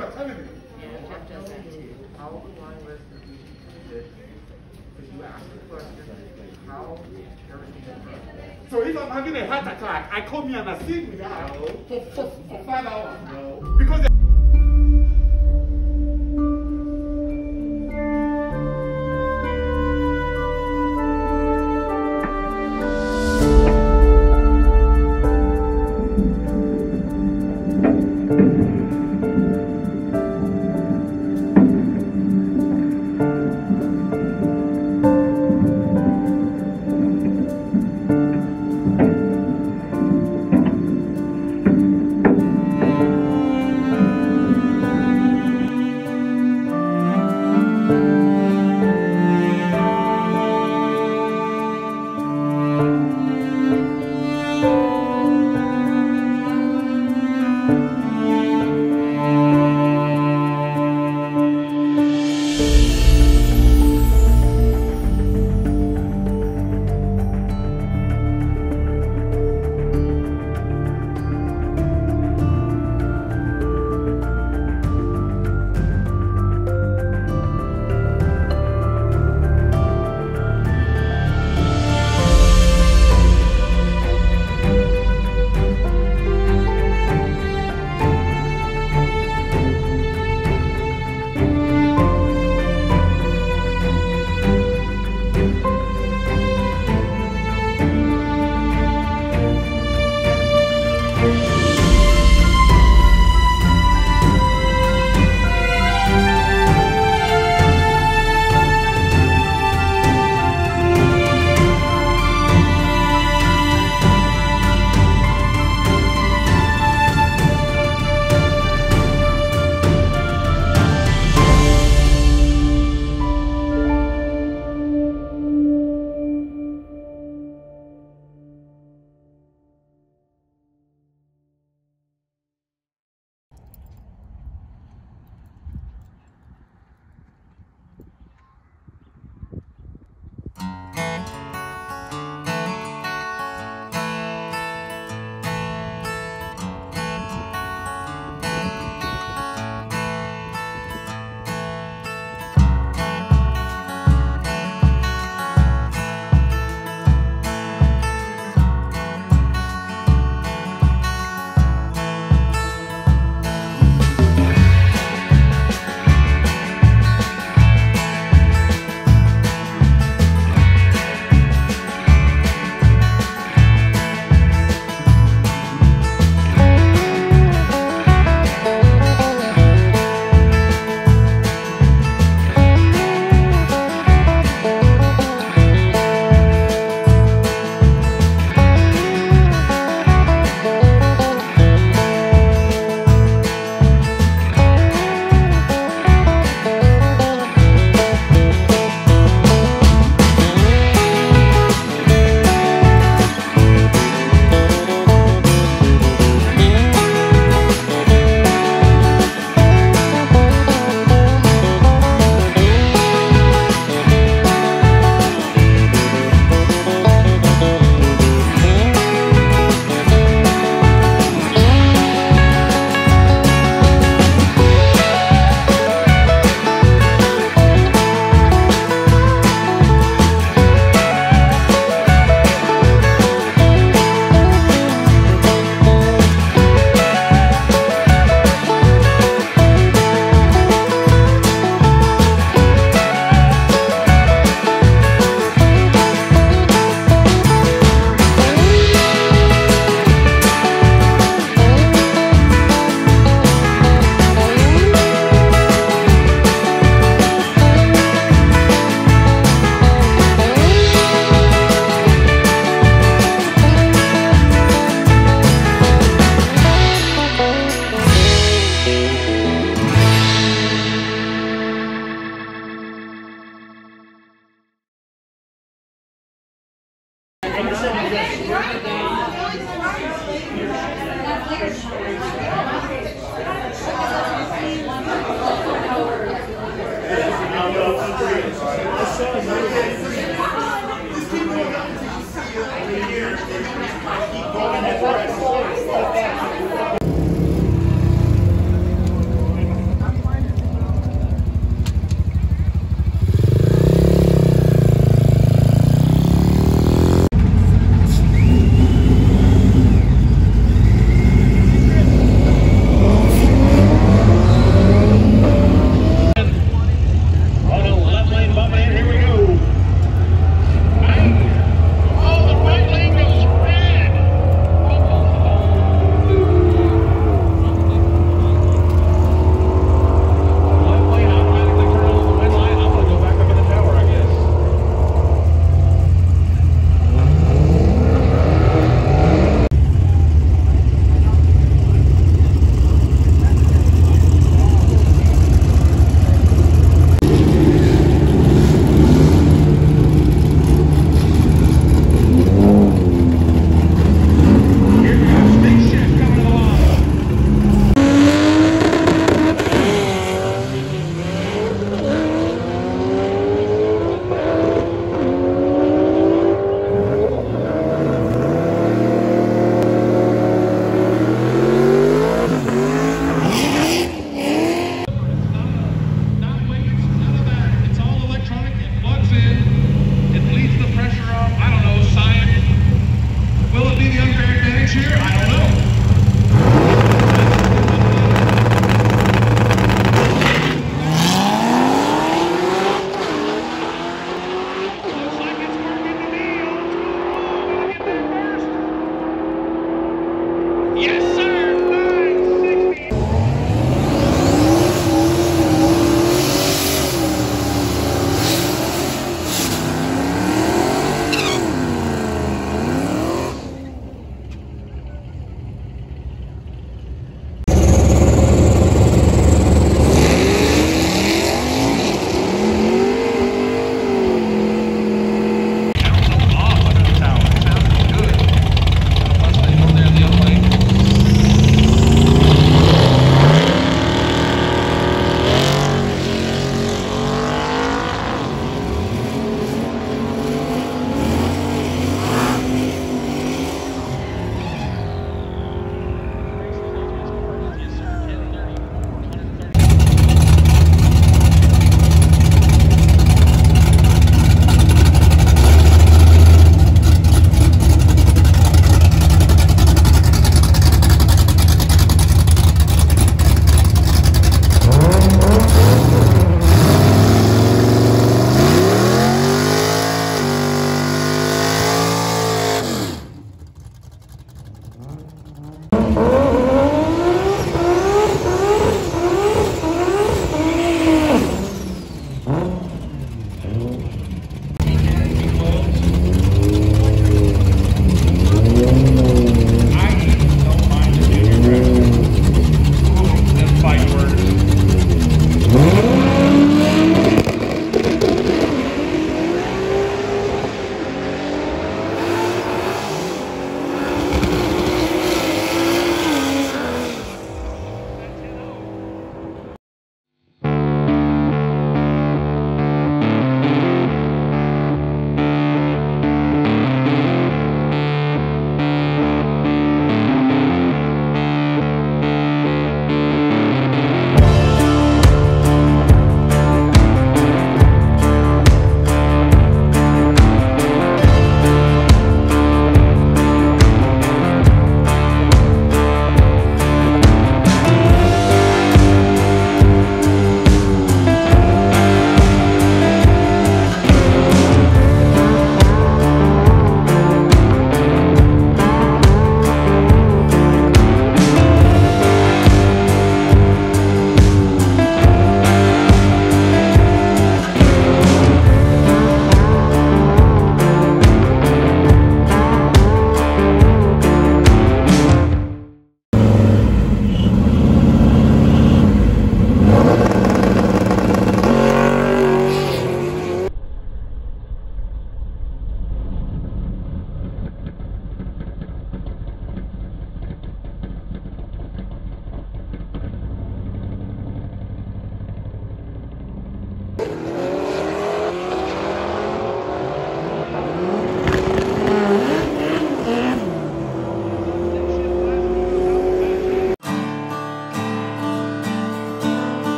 are telling me. Yeah, Jeff does that too. How long was the good? Because you asked the question, how everything is. So if I'm having a heart attack, I come here and I sit with her for, for, for five hours. No. Because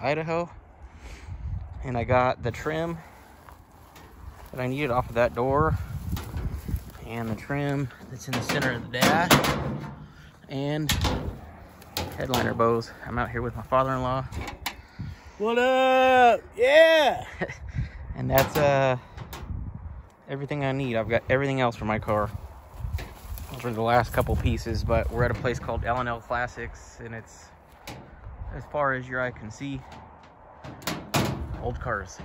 Idaho. And I got the trim that I needed off of that door. And the trim that's in the center of the dash. And headliner bows. I'm out here with my father-in-law. What up? Yeah. and that's uh everything I need. I've got everything else for my car. For the last couple pieces, but we're at a place called L&L Classics, and it's as far as your eye can see, old cars.